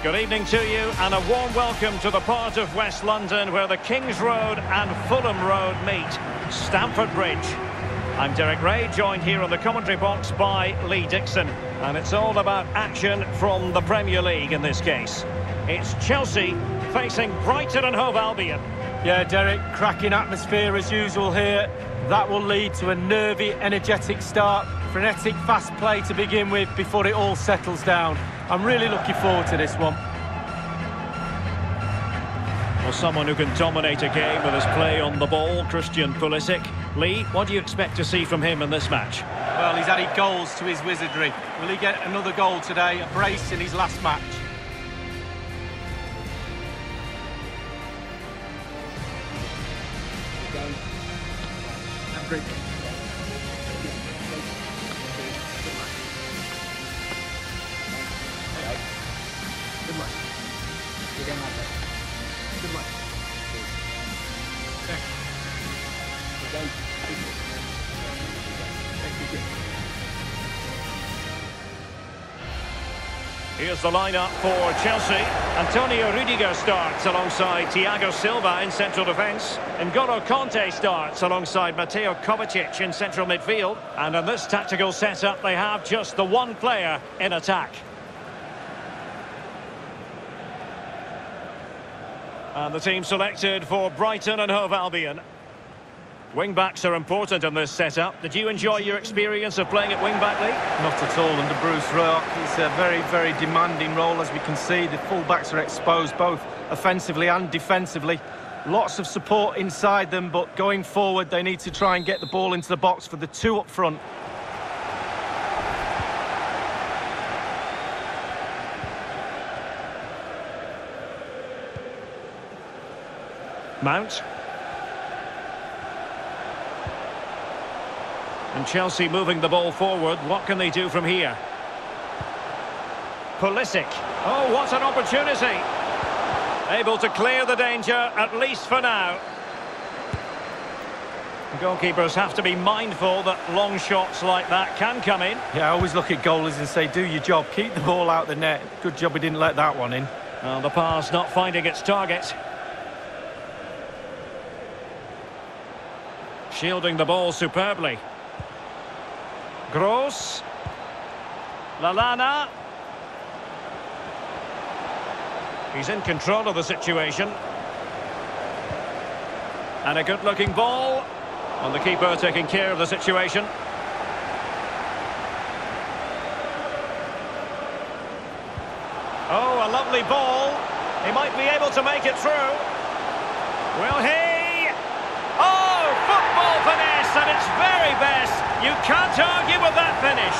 Good evening to you and a warm welcome to the part of West London where the Kings Road and Fulham Road meet, Stamford Bridge. I'm Derek Rae, joined here on the commentary box by Lee Dixon. And it's all about action from the Premier League in this case. It's Chelsea facing Brighton and Hove Albion. Yeah, Derek, cracking atmosphere as usual here. That will lead to a nervy, energetic start. Frenetic, fast play to begin with before it all settles down. I'm really looking forward to this one. Well, someone who can dominate a game with his play on the ball, Christian Pulisic. Lee, what do you expect to see from him in this match? Well, he's added goals to his wizardry. Will he get another goal today? A brace in his last match. Here's the lineup for Chelsea. Antonio Rudiger starts alongside Thiago Silva in central defence. N'Golo Kanté starts alongside Mateo Kovacic in central midfield. And in this tactical setup, they have just the one player in attack. And the team selected for Brighton and Hove Albion. Wing-backs are important in this setup. Did you enjoy your experience of playing at wing-back, Lee? Not at all under Bruce Rioch. It's a very, very demanding role, as we can see. The full-backs are exposed both offensively and defensively. Lots of support inside them, but going forward, they need to try and get the ball into the box for the two up front. Mount. And Chelsea moving the ball forward. What can they do from here? Pulisic. Oh, what an opportunity. Able to clear the danger, at least for now. Goalkeepers have to be mindful that long shots like that can come in. Yeah, I always look at goalies and say, do your job, keep the ball out the net. Good job we didn't let that one in. Well, the pass not finding its target. Shielding the ball superbly. Gross. Lallana. He's in control of the situation. And a good-looking ball. And the keeper taking care of the situation. Oh, a lovely ball. He might be able to make it through. Will he? Oh, football finesse at its very best. You can't argue with that finish.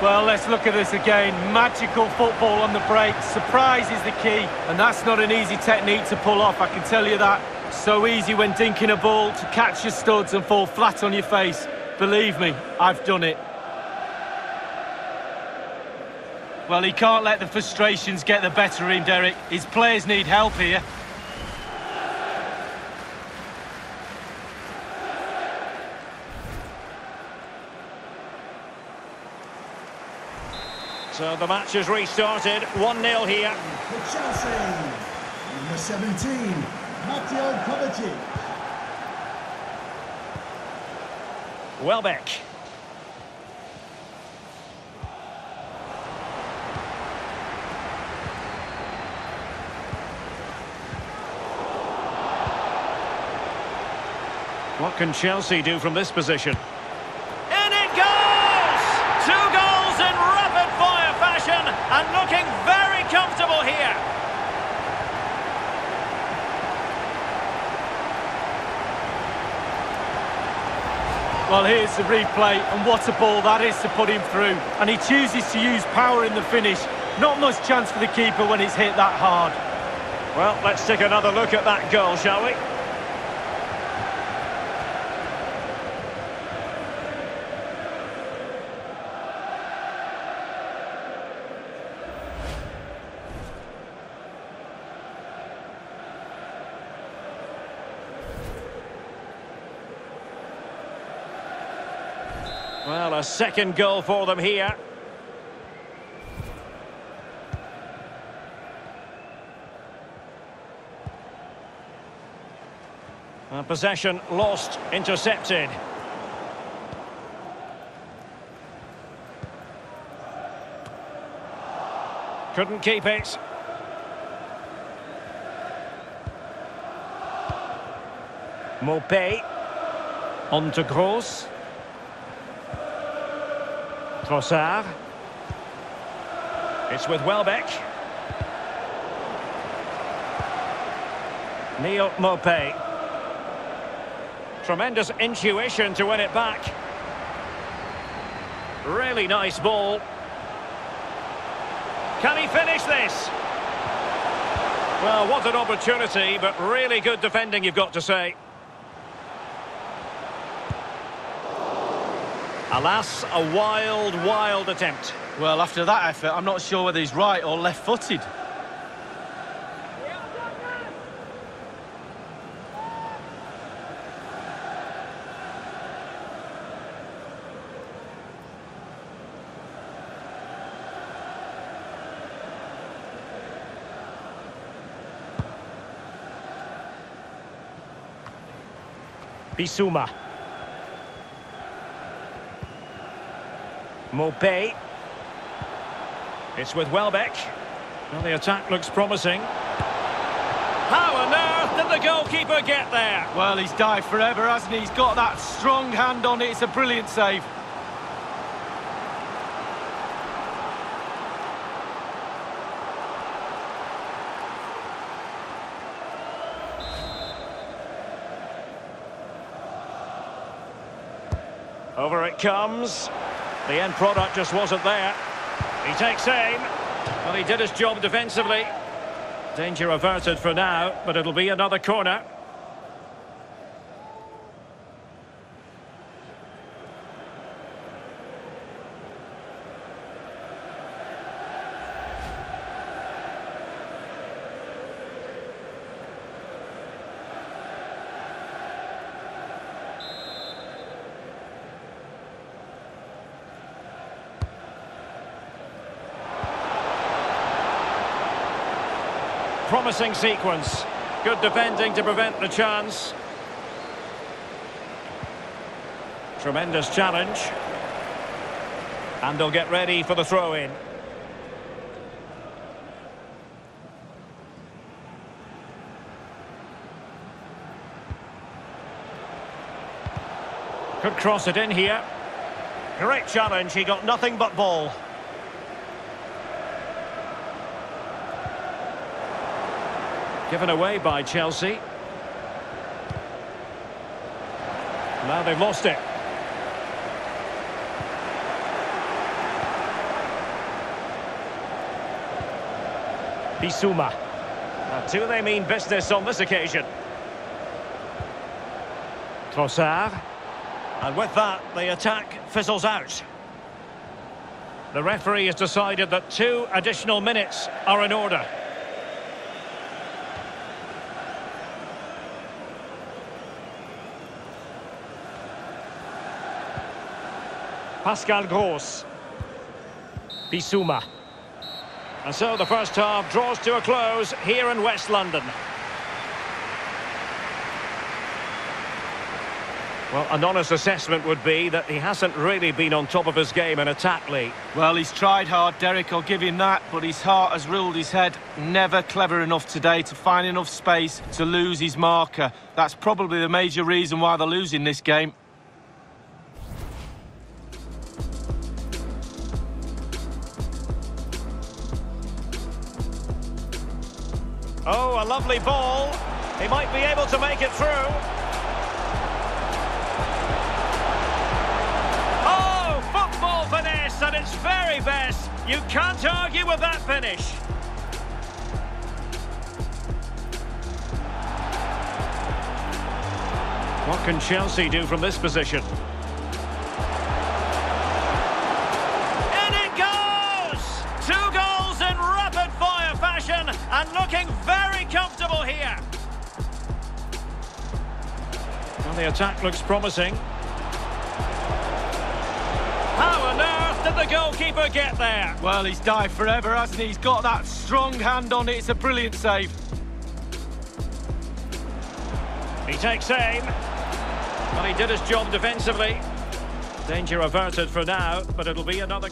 Well, let's look at this again. Magical football on the break. Surprise is the key, and that's not an easy technique to pull off, I can tell you that. So easy when dinking a ball to catch your studs and fall flat on your face. Believe me, I've done it. Well, he can't let the frustrations get the better of him, Derek. His players need help here. So the match has restarted. 1-0 here. For Chelsea, number 17, Mateo Kovacic. Welbeck. What can Chelsea do from this position? In it goes! Two goals in rapid-fire fashion and looking very comfortable here. Well, here's the replay, and what a ball that is to put him through. And he chooses to use power in the finish. Not much chance for the keeper when it's hit that hard. Well, let's take another look at that goal, shall we? Well, a second goal for them here. Uh, possession lost, intercepted. Couldn't keep it. Maupay. On to Gross. Trossard. It's with Welbeck. Neal Maupay. Tremendous intuition to win it back. Really nice ball. Can he finish this? Well, what an opportunity, but really good defending, you've got to say. Alas, a wild, wild attempt. Well, after that effort, I'm not sure whether he's right or left-footed. Bissouma. Maupay. It's with Welbeck. Well, the attack looks promising. How on earth did the goalkeeper get there? Well, he's dived forever, hasn't he? He's got that strong hand on it. It's a brilliant save. Over it comes. The end product just wasn't there. He takes aim. Well, he did his job defensively. Danger averted for now, but it'll be another corner. Promising sequence. Good defending to prevent the chance. Tremendous challenge. And they'll get ready for the throw-in. Could cross it in here. Great challenge, he got nothing but ball. Given away by Chelsea. Now they've lost it. Bissouma. Now, do they mean business on this occasion? Trossard. And with that, the attack fizzles out. The referee has decided that two additional minutes are in order. Pascal Gross. Bissouma. And so the first half draws to a close here in West London. Well, an honest assessment would be that he hasn't really been on top of his game in attack, Lee. Well, he's tried hard, Derek, I'll give him that, but his heart has ruled his head. Never clever enough today to find enough space to lose his marker. That's probably the major reason why they're losing this game. Oh, a lovely ball. He might be able to make it through. Oh, football finesse at its very best. You can't argue with that finish. What can Chelsea do from this position? Well, the attack looks promising. How on earth did the goalkeeper get there? Well, he's dived forever, hasn't he? He's got that strong hand on it. It's a brilliant save. He takes aim. Well, he did his job defensively. Danger averted for now, but it'll be another...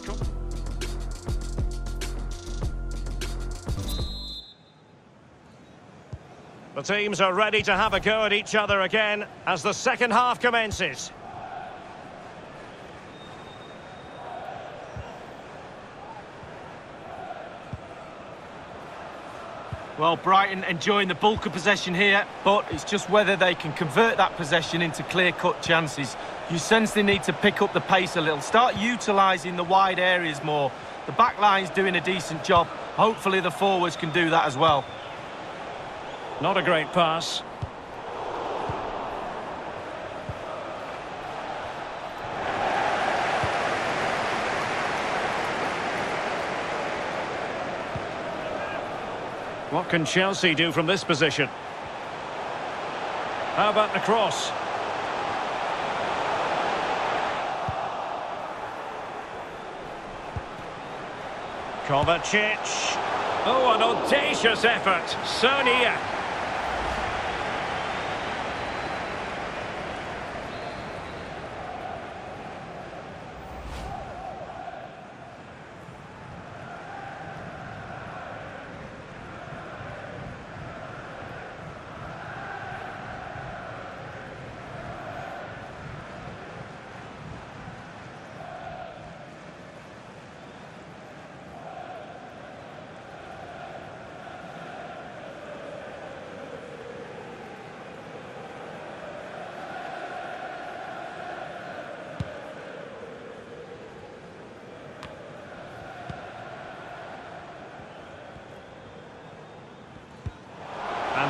The teams are ready to have a go at each other again as the second half commences. Well, Brighton enjoying the bulk of possession here, but it's just whether they can convert that possession into clear-cut chances. You sense they need to pick up the pace a little, start utilising the wide areas more. The back line's doing a decent job. Hopefully the forwards can do that as well. Not a great pass. What can Chelsea do from this position? How about the cross? Kovacic. Oh, an audacious effort. So near.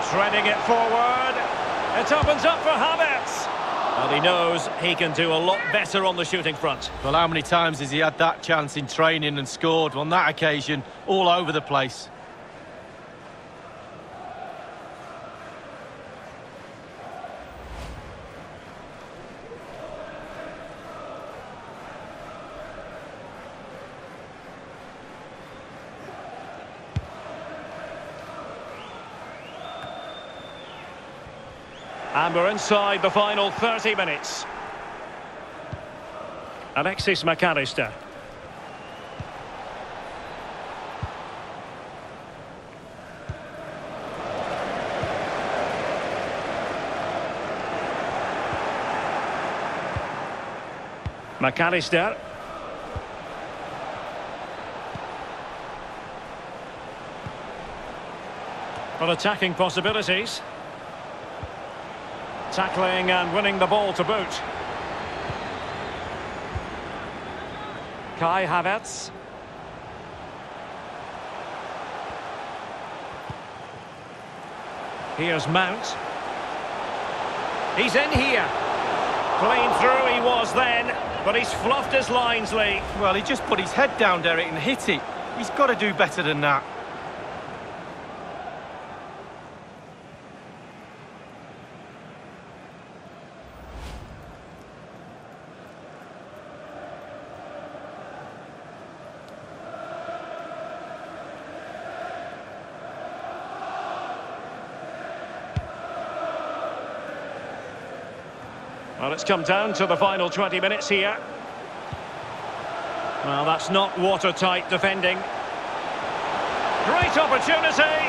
Threading it forward. It opens up for Havertz. Well, he knows he can do a lot better on the shooting front. Well, how many times has he had that chance in training and scored? On that occasion, all over the place. And we're inside the final 30 minutes. Alexis Mac Allister. McAllister. For attacking possibilities. Tackling and winning the ball to boot. Kai Havertz. Here's Mount. He's in here. Clean through he was then, but he's fluffed his lines, Lee. Well, he just put his head down, Derek, and hit it. He's got to do better than that. Well, it's come down to the final 20 minutes here. Well, that's not watertight defending. Great opportunity.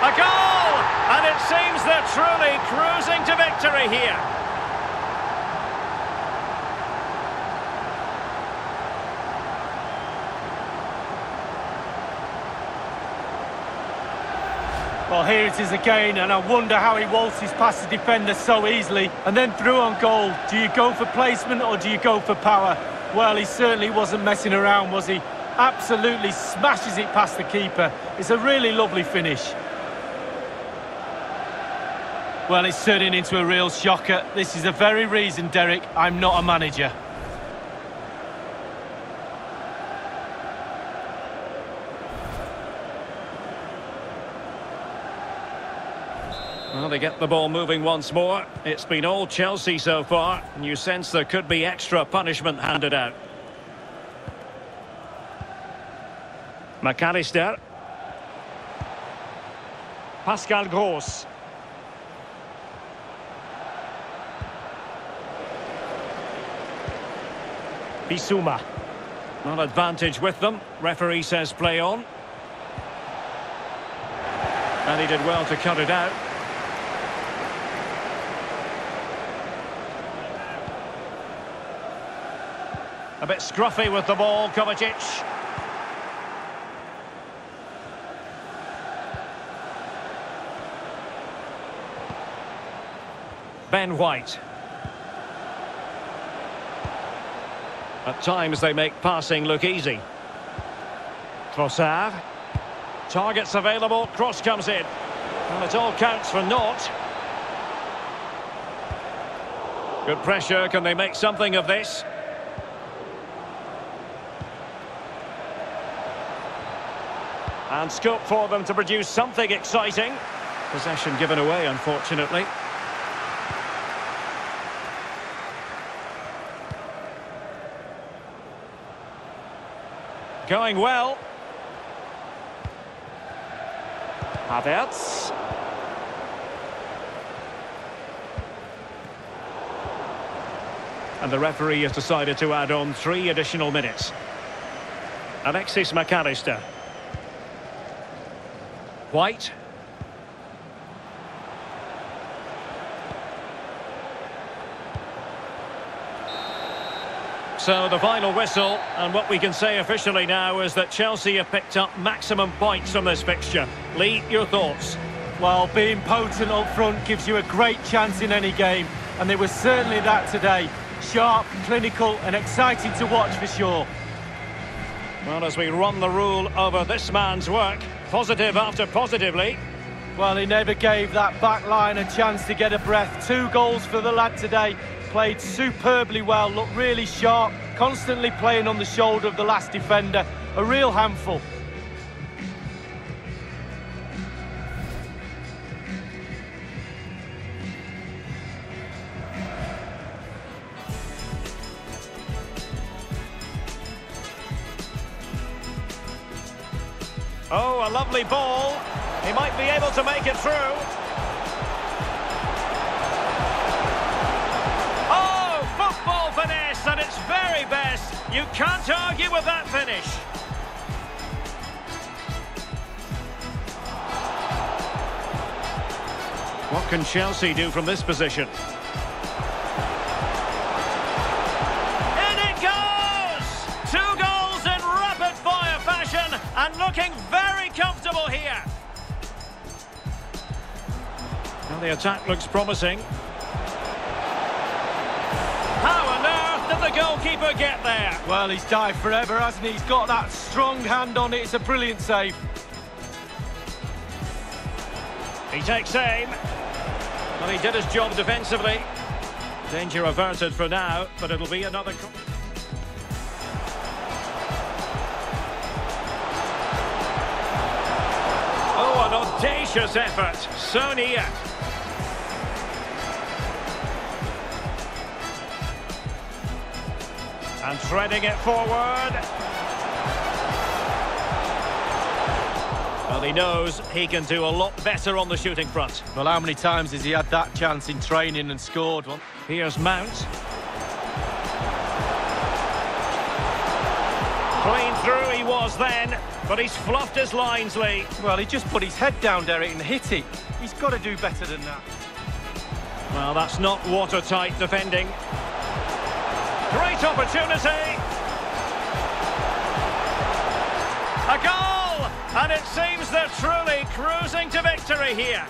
A goal! And it seems they're truly cruising to victory here. Well, here it is again, and I wonder how he waltzes past the defender so easily and then through on goal. Do you go for placement or do you go for power? Well, he certainly wasn't messing around, was he? Absolutely smashes it past the keeper. It's a really lovely finish. Well, it's turning into a real shocker. This is the very reason, Derek, I'm not a manager. They get the ball moving once more. It's been all Chelsea so far, and you sense there could be extra punishment handed out. Mac Allister. Pascal Gross. Bissouma. Not advantage with them. Referee says play on. And he did well to cut it out. A bit scruffy with the ball, Kovacic. Ben White. At times they make passing look easy. Trossard. Targets available, cross comes in. And it all counts for naught. Good pressure, can they make something of this? And scope for them to produce something exciting. Possession given away, unfortunately. Going well. Havertz. And the referee has decided to add on three additional minutes. Alexis Mac Allister. White. So the final whistle, and what we can say officially now is that Chelsea have picked up maximum points from this fixture. Lee, your thoughts? Well, being potent up front gives you a great chance in any game, and they were certainly that today. Sharp, clinical, and exciting to watch for sure. Well, as we run the rule over this man's work, positive after positively. Well, he never gave that back line a chance to get a breath. Two goals for the lad today, played superbly well, looked really sharp, constantly playing on the shoulder of the last defender. A real handful. Lovely ball. He might be able to make it through. Oh, football finesse at its very best. You can't argue with that finish. What can Chelsea do from this position? The attack looks promising. How on earth did the goalkeeper get there? Well, he's dived forever, hasn't he? He's got that strong hand on it. It's a brilliant save. He takes aim. Well, he did his job defensively. Danger averted for now, but it'll be another... Oh, an audacious effort. So near. And threading it forward. Well, he knows he can do a lot better on the shooting front. Well, how many times has he had that chance in training and scored one? Here's Mount. Clean through he was then, but he's fluffed his lines, Lee. Well, he just put his head down, Derek, and hit it. He's got to do better than that. Well, that's not watertight defending. Great opportunity. A goal! And it seems they're truly cruising to victory here.